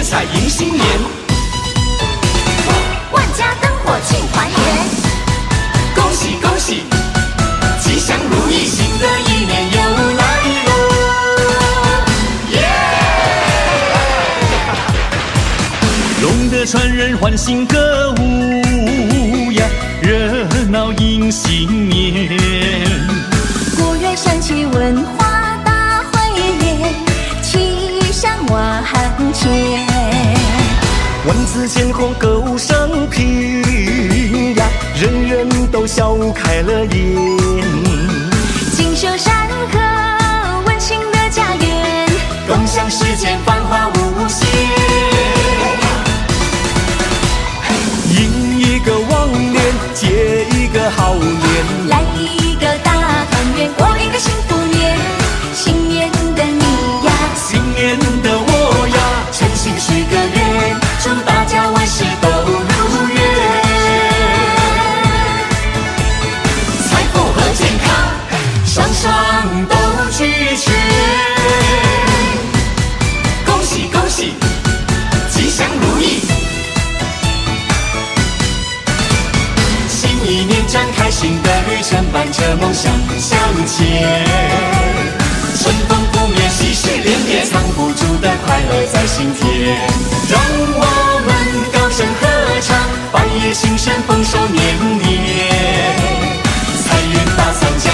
结彩迎新年，万家灯火庆团圆，恭喜恭喜，吉祥如意，新的一年又来喽！耶！龙的传人欢欣歌舞天空歌舞升平呀，人人都笑开了颜。新的旅程，伴着梦想向前。春风拂面，喜事连连，藏不住的快乐在心田。让我们高声合唱，百业兴盛，丰收年年。财源大三江，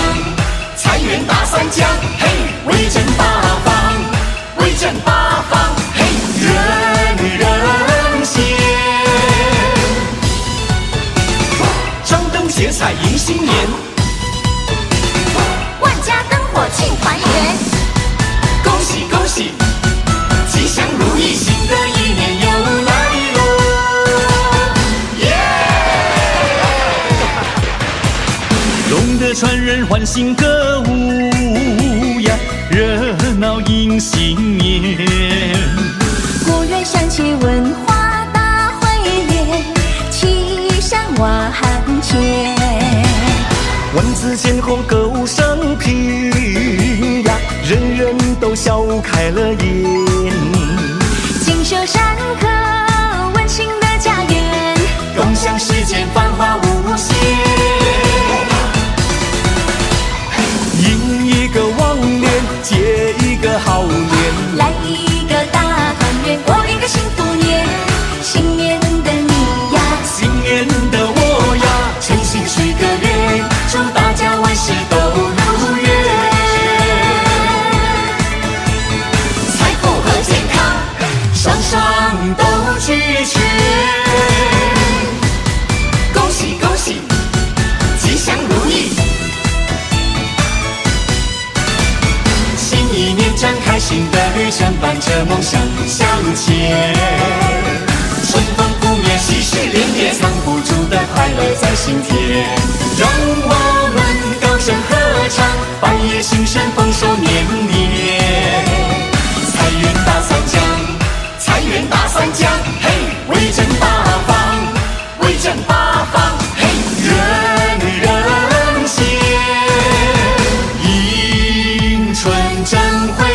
财源大三江，嘿，威震彩迎新年，万家灯火庆团圆，恭喜恭喜，吉祥如意，新的一年又来喽！耶！龙的传人欢欣歌舞呀，热闹迎新年。国乐响起文化大汇演，气象万千。万紫千红歌舞升平呀，人人都笑开了颜。锦绣山河，一年展开新的旅程，伴着梦想向前。春风拂面，喜事连连，藏不住的快乐在心田。让我们高声合唱，百业兴盛，丰收年年。财源大三江，财源大三江，嘿，威震八方，威震八方，嘿，人人先。迎春正会